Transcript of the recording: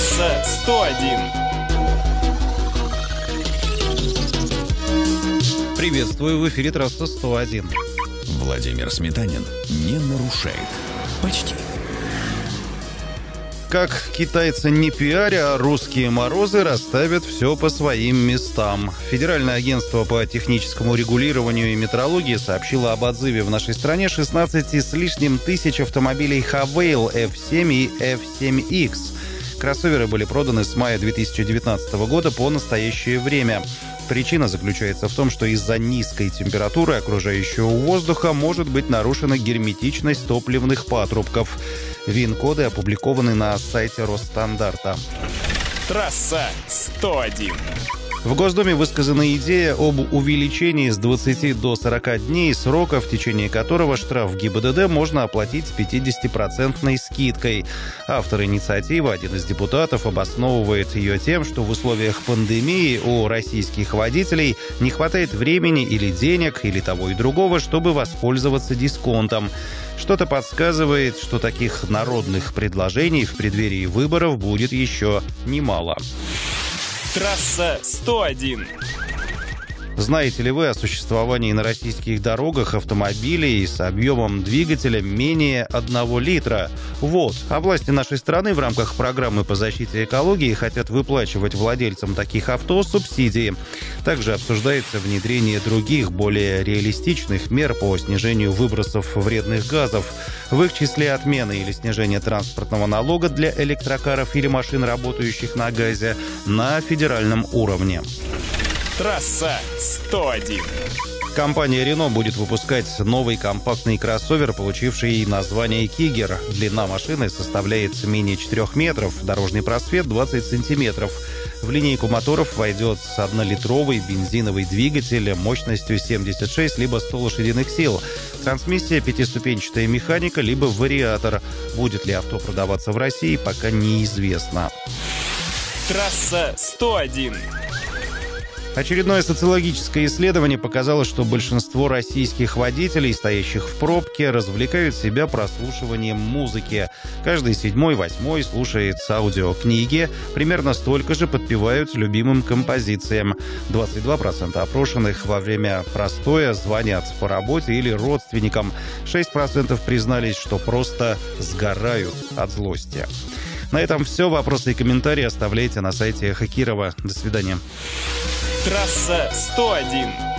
Трасса 101. Приветствую, в эфире трасса 101. Владимир Сметанин не нарушает. Почти. Как китайцы не пиаря, а русские морозы расставят все по своим местам. Федеральное агентство по техническому регулированию и метрологии сообщило об отзыве в нашей стране 16 с лишним тысяч автомобилей Havail F7 и F7X. Кроссоверы были проданы с мая 2019 года по настоящее время. Причина заключается в том, что из-за низкой температуры окружающего воздуха может быть нарушена герметичность топливных патрубков. ВИН-коды опубликованы на сайте Росстандарта. Трасса 101. В Госдуме высказана идея об увеличении с 20 до 40 дней срока, в течение которого штраф ГИБДД можно оплатить с 50% скидкой. Автор инициативы, один из депутатов, обосновывает ее тем, что в условиях пандемии у российских водителей не хватает времени или денег, или того и другого, чтобы воспользоваться дисконтом. Что-то подсказывает, что таких народных предложений в преддверии выборов будет еще немало. Трасса 101. Знаете ли вы о существовании на российских дорогах автомобилей с объемом двигателя менее 1 литра? Вот. А власти нашей страны в рамках программы по защите экологии хотят выплачивать владельцам таких авто субсидии. Также обсуждается внедрение других, более реалистичных мер по снижению выбросов вредных газов. В их числе отмена или снижение транспортного налога для электрокаров или машин, работающих на газе, на федеральном уровне. Трасса 101. Компания Renault будет выпускать новый компактный кроссовер, получивший название Кигер. Длина машины составляет менее 4 метров, дорожный просвет 20 сантиметров. В линейку моторов войдет 1-литровый бензиновый двигатель мощностью 76 либо 100 лошадиных сил. Трансмиссия пятиступенчатая механика либо вариатор. Будет ли авто продаваться в России, пока неизвестно. Трасса 101. Очередное социологическое исследование показало, что большинство российских водителей, стоящих в пробке, развлекают себя прослушиванием музыки. Каждый седьмой, восьмой слушает аудиокниги, примерно столько же подпевают любимым композициям. 22% опрошенных во время простоя звонят по работе или родственникам. 6% признались, что просто сгорают от злости. На этом все. Вопросы и комментарии оставляйте на сайте Хакирова. До свидания. Трасса 101.